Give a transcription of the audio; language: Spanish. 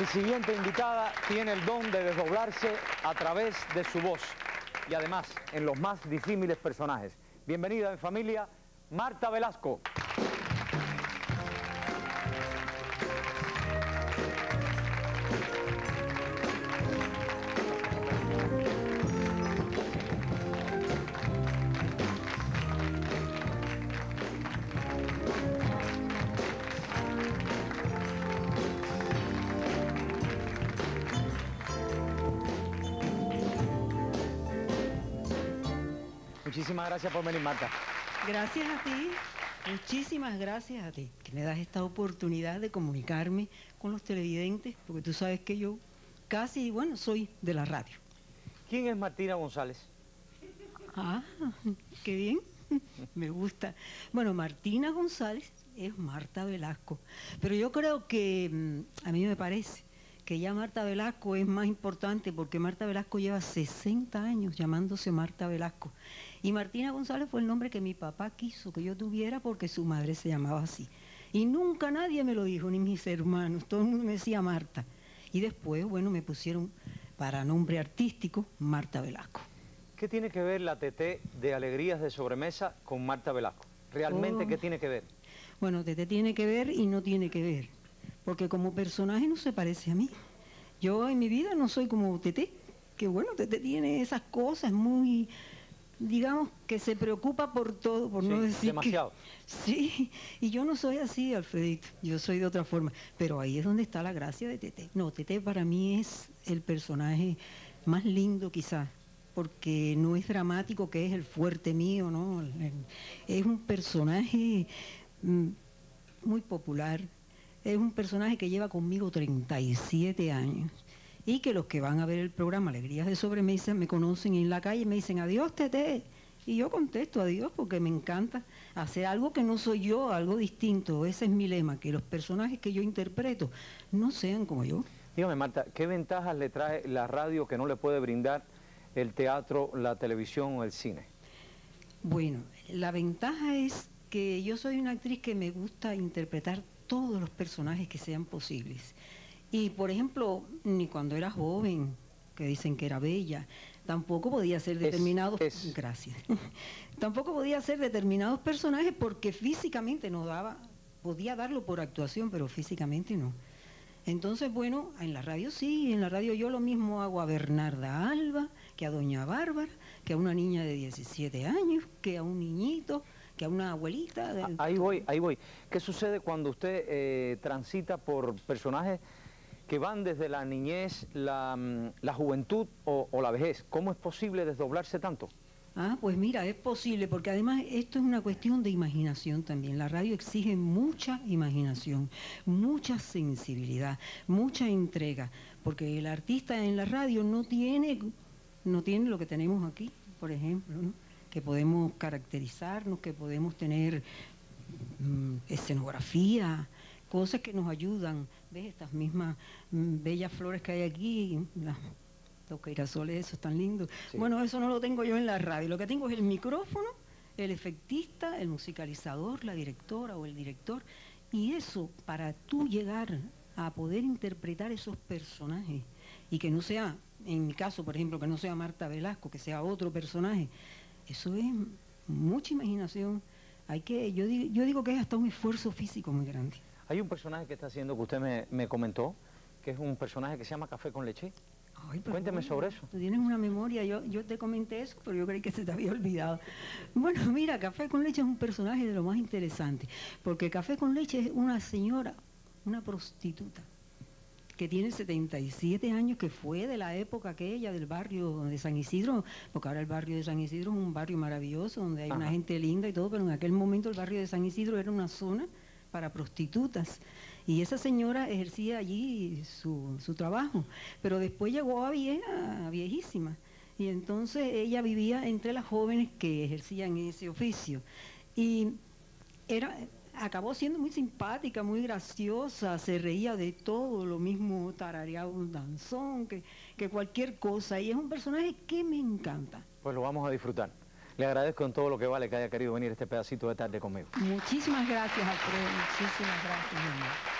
Mi siguiente invitada tiene el don de desdoblarse a través de su voz y además en los más disímiles personajes. Bienvenida en familia, Marta Velasco. Muchísimas gracias por venir, Marta. Gracias a ti, muchísimas gracias a ti, que me das esta oportunidad de comunicarme con los televidentes, porque tú sabes que yo casi, bueno, soy de la radio. ¿Quién es Martina González? Ah, qué bien, me gusta. Bueno, Martina González es Marta Velasco, pero yo creo que, mm, a mí me parece, que ya Marta Velasco es más importante porque Marta Velasco lleva 60 años llamándose Marta Velasco. Y Martina González fue el nombre que mi papá quiso que yo tuviera porque su madre se llamaba así. Y nunca nadie me lo dijo, ni mis hermanos, todo el mundo me decía Marta. Y después, bueno, me pusieron para nombre artístico Marta Velasco. ¿Qué tiene que ver la TT de Alegrías de Sobremesa con Marta Velasco? ¿Realmente Oh. qué tiene que ver? Bueno, Tete tiene que ver y no tiene que ver, porque como personaje no se parece a mí. Yo en mi vida no soy como Tete, que bueno, Tete tiene esas cosas muy, digamos, que se preocupa por todo, por no decir que- demasiado. Sí, y yo no soy así, Alfredito, yo soy de otra forma, pero ahí es donde está la gracia de Tete. No, Tete para mí es el personaje más lindo quizás, porque no es dramático, que es el fuerte mío, ¿no? Es un personaje mm, muy popular, es un personaje que lleva conmigo 37 años. Y que los que van a ver el programa Alegrías de Sobremesa me conocen en la calle y me dicen, adiós, Tete. Y yo contesto adiós porque me encanta hacer algo que no soy yo, algo distinto. Ese es mi lema, que los personajes que yo interpreto no sean como yo. Dígame, Marta, ¿qué ventajas le trae la radio que no le puede brindar el teatro, la televisión o el cine? Bueno, la ventaja es que yo soy una actriz que me gusta interpretar todos los personajes que sean posibles. Y por ejemplo, ni cuando era joven, que dicen que era bella, tampoco podía ser Es- determinados. es. Gracias. tampoco podía ser determinados personajes porque físicamente no daba, podía darlo por actuación, pero físicamente no. Entonces, bueno, en la radio sí, en la radio yo lo mismo hago a Bernarda Alba, que a Doña Bárbara, que a una niña de 17 años, que a un niñito, que a una abuelita. de- Ah, Ahí voy, ahí voy. ¿Qué sucede cuando usted eh, transita por personajes que van desde la niñez, la, mm, la juventud o, o la vejez? ¿Cómo es posible desdoblarse tanto? Ah, pues mira, es posible, porque además esto es una cuestión de imaginación también. La radio exige mucha imaginación, mucha sensibilidad, mucha entrega, porque el artista en la radio no tiene, no tiene lo que tenemos aquí, por ejemplo, ¿no? Que podemos caracterizarnos, que podemos tener mm, escenografía, cosas que nos ayudan. ¿Ves? Estas mismas mm, bellas flores que hay aquí, las- los girasoles, esos tan lindos. Sí. Bueno, eso no lo tengo yo en la radio. Lo que tengo es el micrófono, el efectista, el musicalizador, la directora o el director. Y eso, para tú llegar a poder interpretar esos personajes y que no sea, en mi caso, por ejemplo, que no sea Marta Velasco, que sea otro personaje, eso es mucha imaginación. Hay que, yo, di- yo digo que es hasta un esfuerzo físico muy grande. Hay un personaje que está haciendo que usted me, me comentó, que es un personaje que se llama Café con Leche. Ay, Cuénteme bueno, sobre eso. Tú tienes una memoria, yo, yo te comenté eso, pero yo creí que se te había olvidado. Bueno, mira, Café con Leche es un personaje de lo más interesante, porque Café con Leche es una señora, una prostituta, que tiene 77 años, que fue de la época aquella del barrio de San Isidro, porque ahora el barrio de San Isidro es un barrio maravilloso, donde hay una gente linda y todo, pero en aquel momento el barrio de San Isidro era una zona para prostitutas. Y esa señora ejercía allí su, su trabajo, pero después llegó a vieja, a viejísima. Y entonces ella vivía entre las jóvenes que ejercían ese oficio. Y era, acabó siendo muy simpática, muy graciosa, se reía de todo, lo mismo tarareaba un danzón, que, que cualquier cosa. Y es un personaje que me encanta. Pues lo vamos a disfrutar. Le agradezco en todo lo que vale que haya querido venir este pedacito de tarde conmigo. Muchísimas gracias, Alfredo. Muchísimas gracias, mi amor.